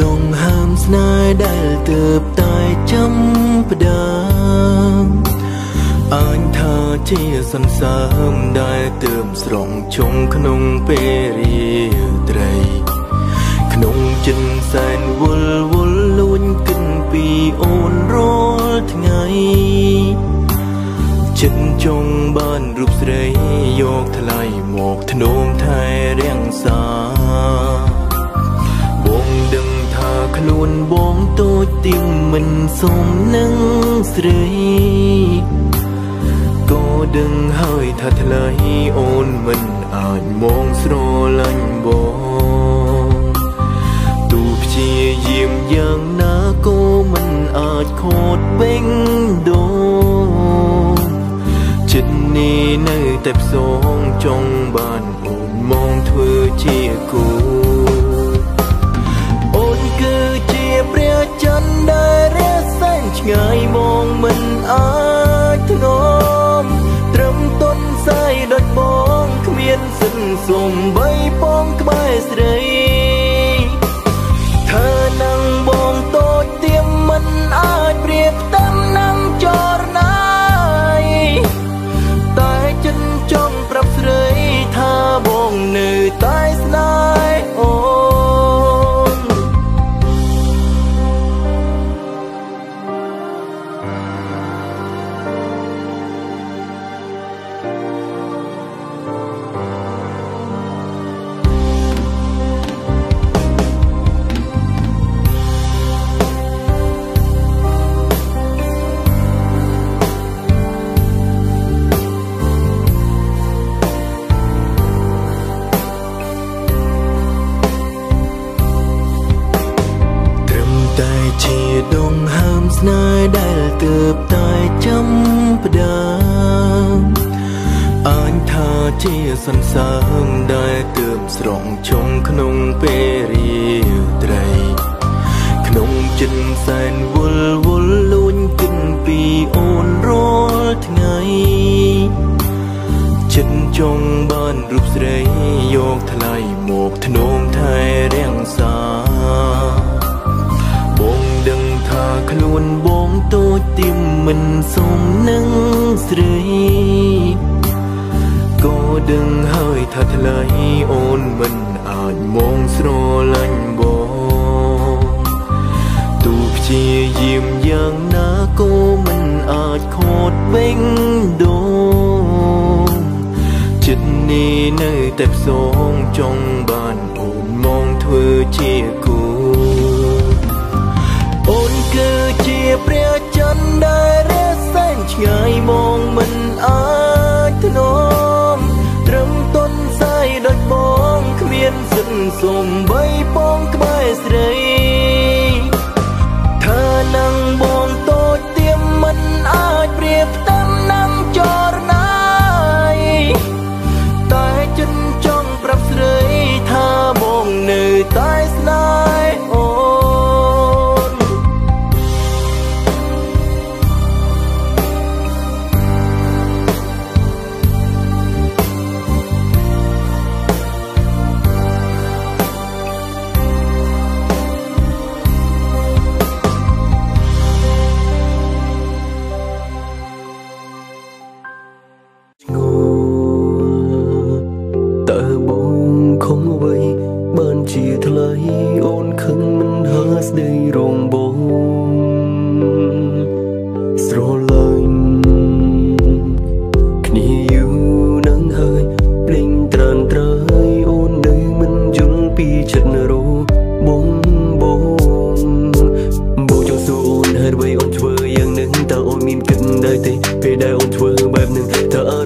ដងហើមស្នេហ៍ដែលទើបតែចាំផ្ដើមអញថាជាសន្សើមដែលទើបស្រងជុំក្នុងពេលរាត្រី ក្នុងចិនសែនវល់វល់លួញគិនពីអូនរាល់ថ្ងៃចិត្តចង់បានរូបស្រីយកថ្លៃមកធ្នោមថែរាំងសាបង ដឹងថាខ្លួនបងតូចទីមមិនសមនឹងស្រីក៏ដឹងហើយថាថ្លៃអូនមិនអាចមងស្រឡាញ់បងទូព្យាយាមយ៉ាងណាក៏មិនអាចខូចបេងដូងចិត្តនេះនៅតែផ្សងចង់បានអូនមកធ្វើជាគូ អាចធ្នមត្រឹមតន់សាយដូចបងគ្មានសិនសំ ជាដងហើមស្នេហ៍ដែលទើបតែចាំផ្ដើមអញថាជាសន្សើមដែលទើបស្រងជុំក្នុងពេលរាត្រី ក្នុងចិនសែនវល់វល់លួញគិនពីអូនរាល់ថ្ងៃចិត្តចង់បានរូបស្រីយកថ្លៃមកធ្នោមថែរាំងសា មមិនសមនឹងស្រីក៏ដឹងហើយថាថ្លៃអូនមិនអាចមងស្រឡាញ់បងទូព្យាយាមយ៉ាងណាក៏មិនអាចខូចបេងដូងចិត្តនេះនៅតែផ្សងចង់បានអូនមកធ្វើជាគូ សិនសំបីបង រូបងបងបងចង់សួរអូនហេតុអ្វីអូនធ្វើយ៉ាងនឹងតើអូនមានគិតដែរទេពេលដែលអូនធ្វើបែបនឹងតើ